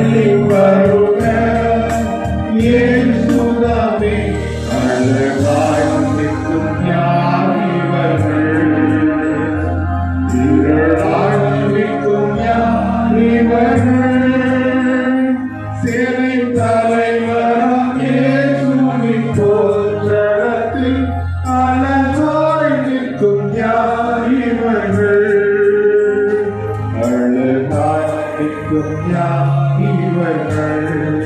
அள்ளி வருக இயேசுதாமே. அழகாய் நிற்கும் யார் இவர்கள்? திரளாயிருக்கும் யார் இவர்கள்? சிறை தலைவராம் இயேசுவின் போர்க்களத்தில் அழகாய் நிற்கும் யார் இவர்கள்? அழகாய் நிற்கும் யார் murder